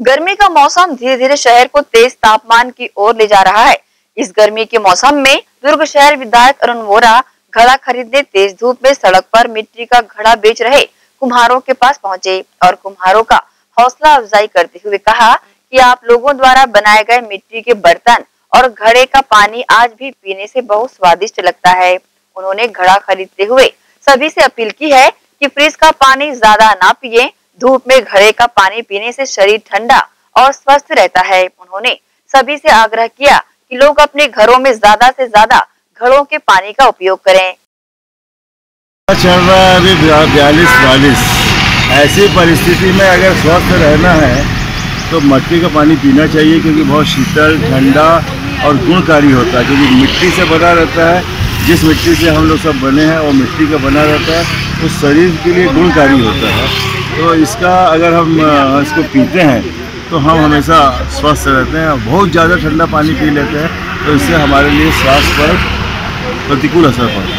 गर्मी का मौसम धीरे धीरे शहर को तेज तापमान की ओर ले जा रहा है। इस गर्मी के मौसम में दुर्ग शहर विधायक अरुण वोरा घड़ा खरीदने तेज धूप में सड़क पर मिट्टी का घड़ा बेच रहे कुम्हारों के पास पहुँचे और कुम्हारों का हौसला अफजाई करते हुए कहा कि आप लोगों द्वारा बनाए गए मिट्टी के बर्तन और घड़े का पानी आज भी पीने से बहुत स्वादिष्ट लगता है। उन्होंने घड़ा खरीदते हुए सभी से अपील की है कि फ्रिज का पानी ज़्यादा ना पिए धूप में घड़े का पानी पीने से शरीर ठंडा और स्वस्थ रहता है। उन्होंने सभी से आग्रह किया कि लोग अपने घरों में ज़्यादा से ज़्यादा घड़ों के पानी का उपयोग करें। चल रहा है अभी बयालीस बालीस ऐसी परिस्थिति में अगर स्वस्थ रहना है तो मट्टी का पानी पीना चाहिए क्योंकि बहुत शीतल, ठंडा और गुणकारी होता है। क्योंकि मिट्टी से बना रहता है, जिस मिट्टी से हम लोग सब बने हैं, वो मिट्टी का बना रहता है तो शरीर के लिए गुणकारी होता है। तो इसका अगर हम इसको पीते हैं तो हम हमेशा स्वस्थ रहते हैं बहुत ज़्यादा ठंडा पानी पी लेते हैं तो इससे हमारे लिए स्वास्थ्य पर प्रतिकूल असर पड़ता है।